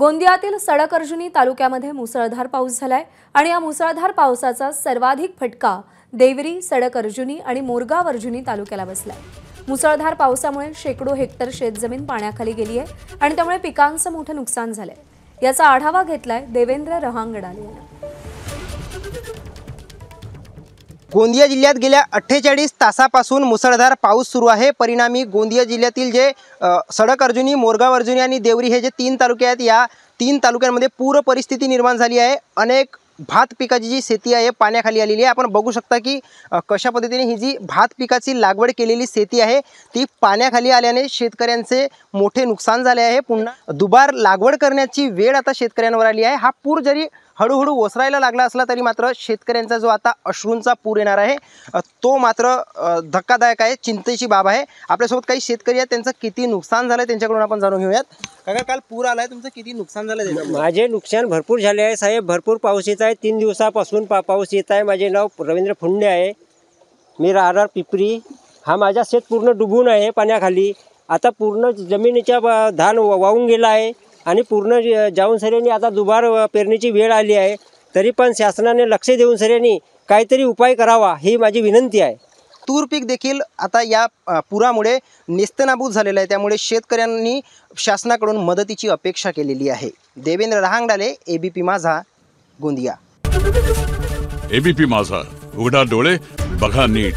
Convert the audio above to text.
गोंदियातील सडक अर्जुनी तालुक्यामध्ये मुसळधार पाऊस झालाय आणि या मुसळधार पावसाचा सर्वाधिक फटका देवरी सडक अर्जुनी आणि मोरगाव अर्जुनी तालुक्याला बसलाय. मुसळधार पावसामुळे शेकडो हेक्टर शेतजमीन पाण्याखाली गेली आहे आणि त्यामुळे पिकांचं मोठं नुकसान झालंय. याचा आढावा घेतलाय देवेंद्र रहांगडाल गोंदिया जिल्ह्यात गेल्या अठ्ठेचाळीस तासापासून मुसळधार पाऊस सुरू आहे. परिणामी गोंदिया जिल्ह्यातील जे सडक अर्जुनी मोरगाव अर्जुनी आणि देवरी हे जे तीन तालुके आहेत या तीन तालुक्यांमध्ये पूर परिस्थिती निर्माण झाली आहे. अनेक भात पिकाची जी शेती आहे पाण्याखाली आलेली आहे. आपण बघू शकता की कशा पद्धतीने ही जी भात पिकाची लागवड केलेली शेती आहे ती पाण्याखाली आल्याने शेतकऱ्यांचे मोठे नुकसान झाले आहे. पुन्हा दुबार लागवड करण्याची वेळ आता शेतकऱ्यांवर आली आहे. हा पूर जरी हळूहळू ओसरायला लागला असला तरी मात्र शेतकऱ्यांचा जो आता अश्रूंचा पूर येणार आहे तो मात्र धक्कादायक आहे चिंतेची बाब आहे. आपल्यासोबत काही शेतकरी आहेत त्यांचं किती नुकसान झालं त्यांच्याकडून आपण जाणून घेऊयात. काका काल पूर आलाय तुमचं किती नुकसान झालं त्याच्यामुळे? माझे नुकसान भरपूर झाले आहे साहेब. भरपूर पाऊस येत आहे. तीन दिवसापासून पा पाऊस येत आहे. माझे नाव रवींद्र फुंडे आहे. मी राहणार पिपरी. हा माझा शेत पूर्ण डुबून आहे पाण्याखाली. आता पूर्ण जमिनीच्या ब- धान वा- वाहून गेला आहे आणि पूर्ण ज- जाऊन सऱ्यांनी आता दुबार अ, पेरणीची वेळ आली आहे. तरी पण शासनाने लक्ष देऊन सऱ्यांनी काहीतरी उपाय करावा ही माझी विनंती आहे. तूर पीक देखील आता या पुरामुळे नेस्तनाबूत झालेलं आहे. त्यामुळे शेतकऱ्यांनी शासनाकडून मदतीची अपेक्षा केलेली आहे. देवेंद्र रहांगडाले एबीपी माझा गोंदिया. एबीपी माझा. उघडा डोळे बघा नीट.